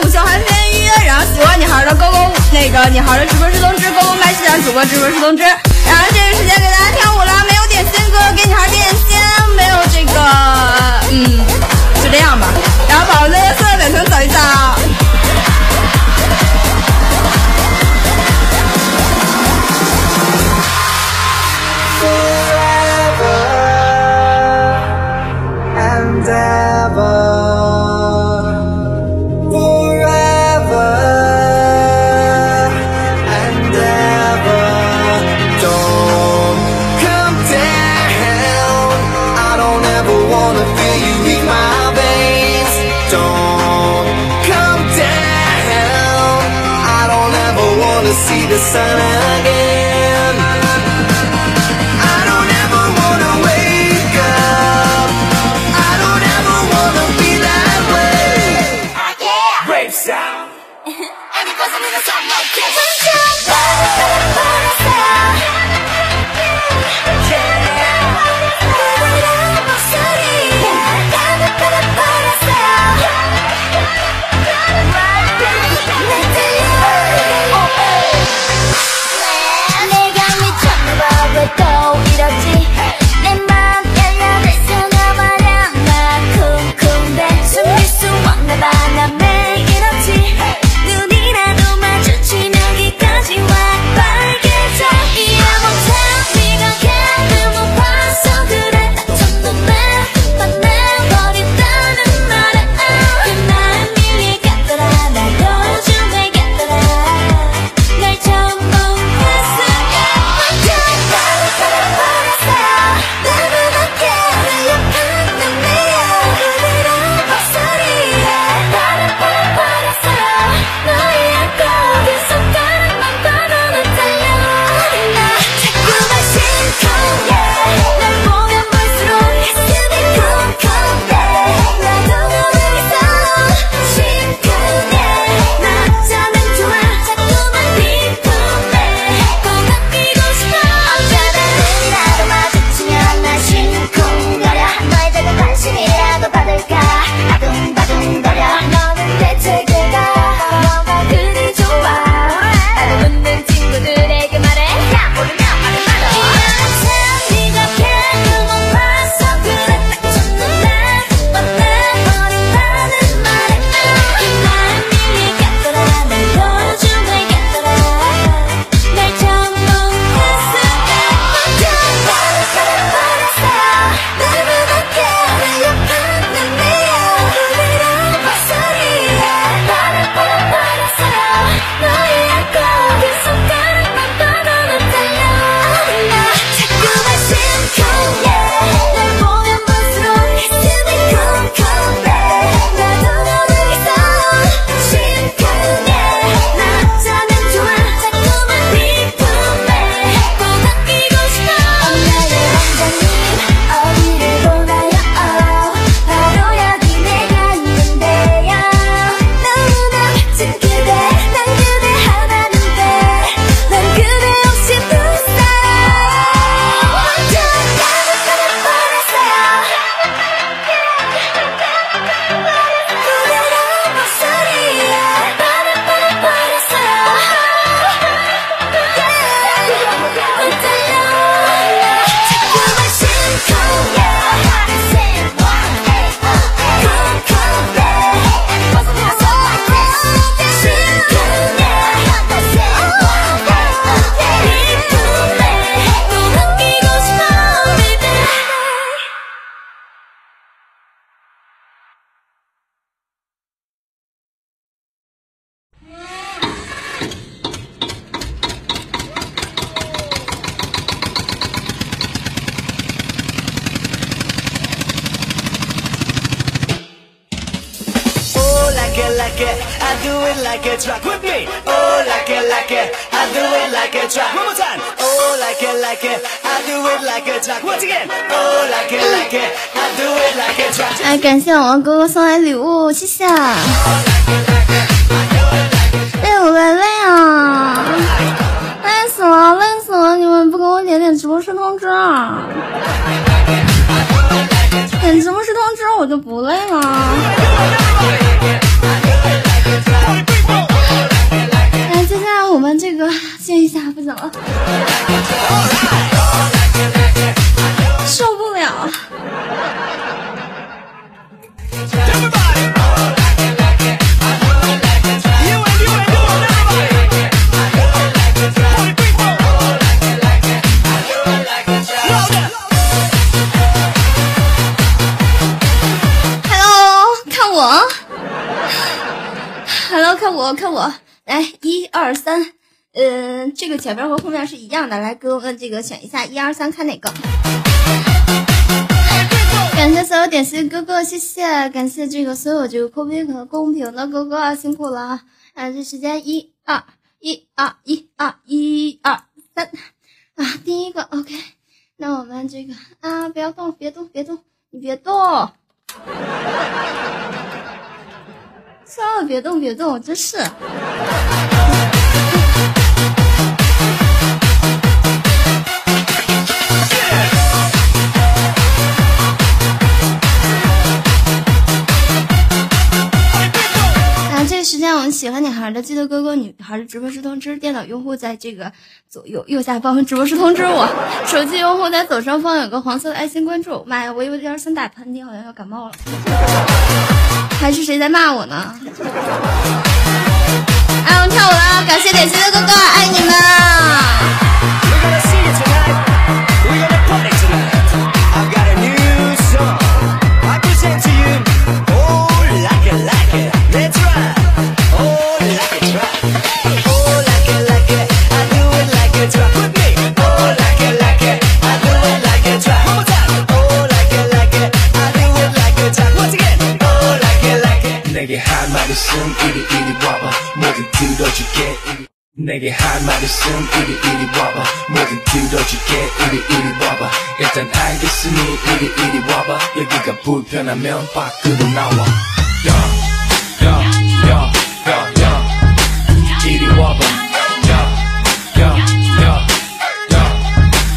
午休还环天预约，然后喜欢女孩的勾勾，那个女孩的直播室通知，勾勾麦序的主播直播室通知，然后这个时间给大家跳舞了，没有点心哥，给女孩点点心，没有这个嗯，就这样吧，然后宝宝们，所有表情走一走。さなげ哎，感谢我王哥哥送来礼物，谢谢。累不累累啊？累死了累死了！你们不给我点点直播室通知啊？点直播室通知我就不累了。怎么？受不了。哈喽，看我。哈喽，看我看我，来，一二三。嗯、这个前面和后面是一样的，来给我们这个选一下，一二三，看哪个？感谢所有点心哥哥，谢谢，感谢这个所有这个扣币和公屏的哥哥，辛苦了啊！啊，这时间一二一二一二一二三啊，第一个 OK，那我们这个啊，不要动，别动，别动，你别动。千万别动，别动，真是。喜欢女孩的记得哥哥、女孩的直播室通知，电脑用户在这个左右右下方直播室通知我，手机用户在左上方有个黄色的爱心关注。妈呀，我有点想打喷嚏，好像要感冒了。还是谁在骂我呢？哎，我们跳舞了，感谢点心的哥哥，爱你们！ 불편하면 밖으로 나와 야야야야야 이리 와봐 야야야야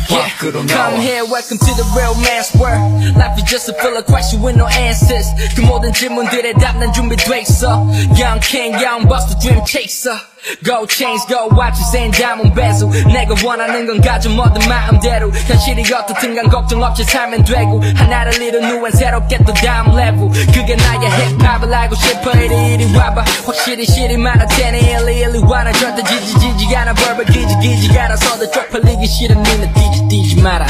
밖으로 나와 Come here, welcome to the real man's world. Life is just a full of questions with no answers. 그 모든 질문들의 답난 준비돼 있어. Young king, young boss, the dream chaser. Go chains, go watches and diamond bezel. 내가 원하는 건 가져 모든 마음대로. 현실이 어떻든 간 걱정 없이 살면 되고. 하나를 이룬 후엔 새롭게 또 다음 level. 그게 나의 힙합을 알고 싶어 이리 이리 와봐. 확실히 실이 많아 테니 일리 일리 와나 절대 지지 지지 않아 벌벌 기지 기지 알아서도 쪽팔리기 싫은 니네 뒤지 뒤지 마라.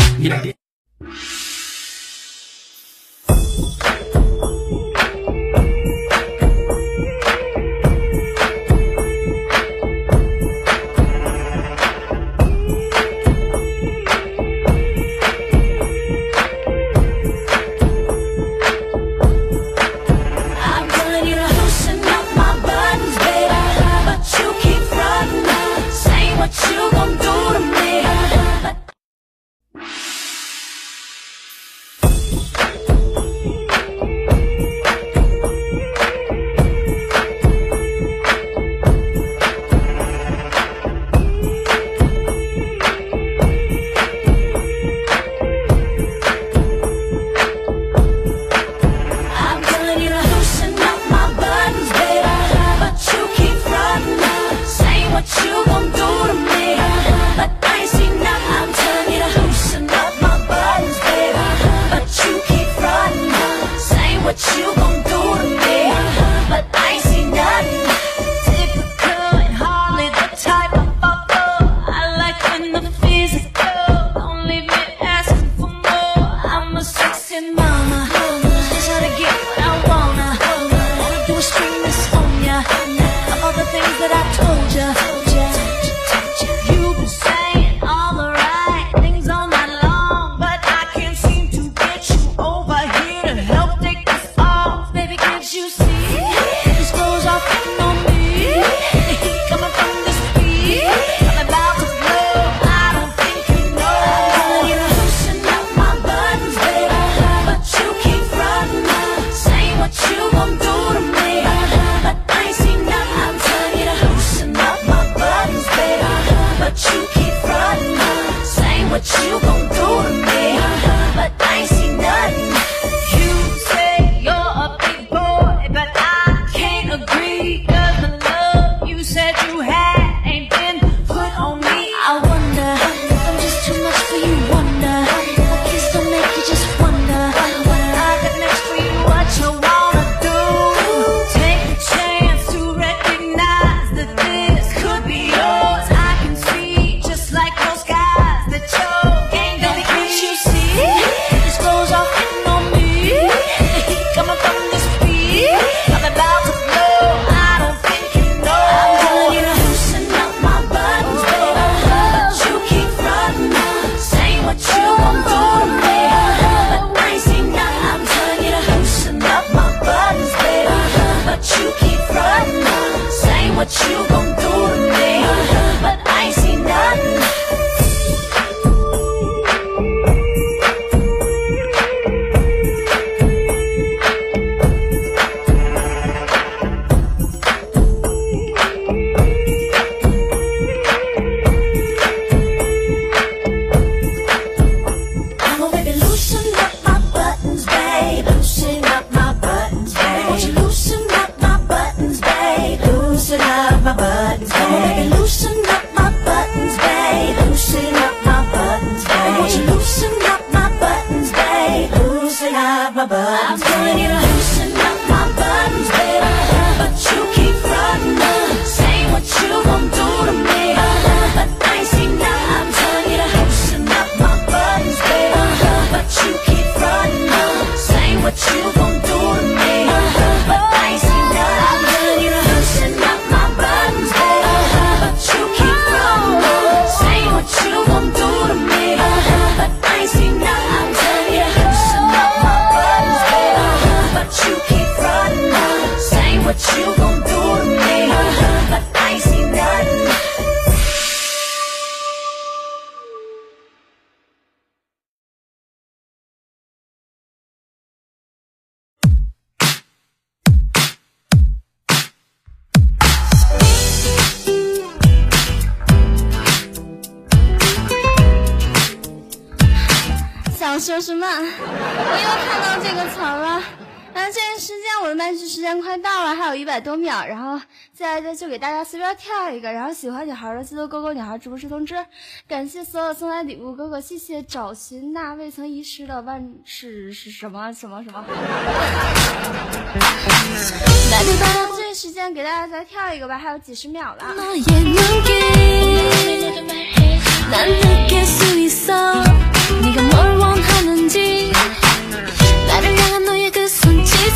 Công 说是慢，我又看到这个词了。那、啊、这个时间我的麦序时间快到了，还有一百多秒，然后接下来就给大家随便跳一个。然后喜欢女孩的记得勾勾女孩直播室通知。感谢所有送来礼物哥哥，谢谢找寻那未曾遗失的万世是什么什么什么。来就大家这个时间给大家再跳一个吧，还有几十秒了。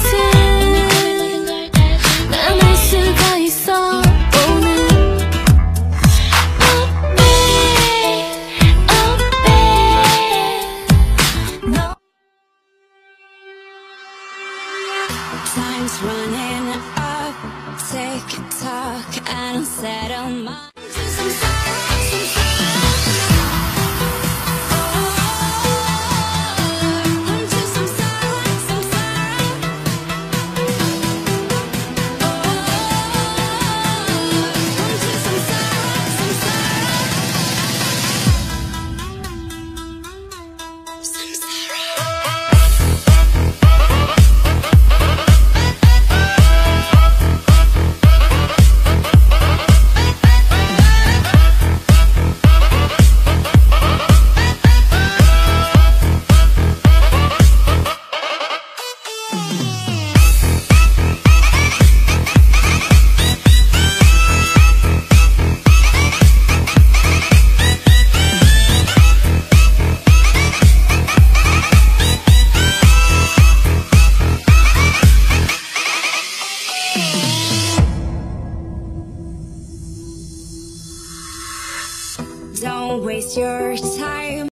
see